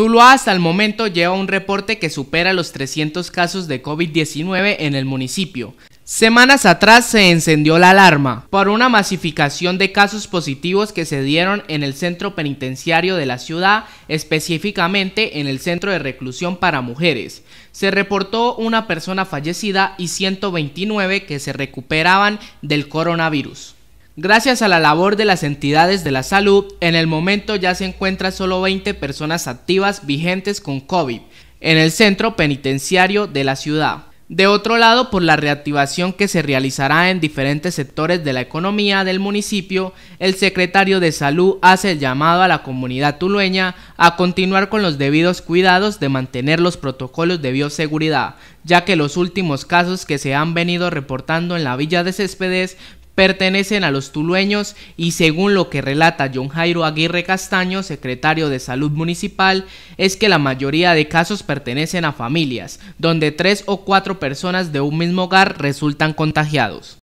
Tuluá hasta el momento lleva un reporte que supera los 300 casos de COVID-19 en el municipio. Semanas atrás se encendió la alarma por una masificación de casos positivos que se dieron en el centro penitenciario de la ciudad, específicamente en el centro de reclusión para mujeres. Se reportó una persona fallecida y 129 que se recuperaban del coronavirus. Gracias a la labor de las entidades de la salud, en el momento ya se encuentran solo 20 personas activas vigentes con COVID en el centro penitenciario de la ciudad. De otro lado, por la reactivación que se realizará en diferentes sectores de la economía del municipio, el secretario de Salud hace el llamado a la comunidad tulueña a continuar con los debidos cuidados de mantener los protocolos de bioseguridad, ya que los últimos casos que se han venido reportando en la villa de Céspedes pertenecen a los tulueños y según lo que relata John Jairo Aguirre Castaño, secretario de Salud Municipal, es que la mayoría de casos pertenecen a familias, donde tres o cuatro personas de un mismo hogar resultan contagiados.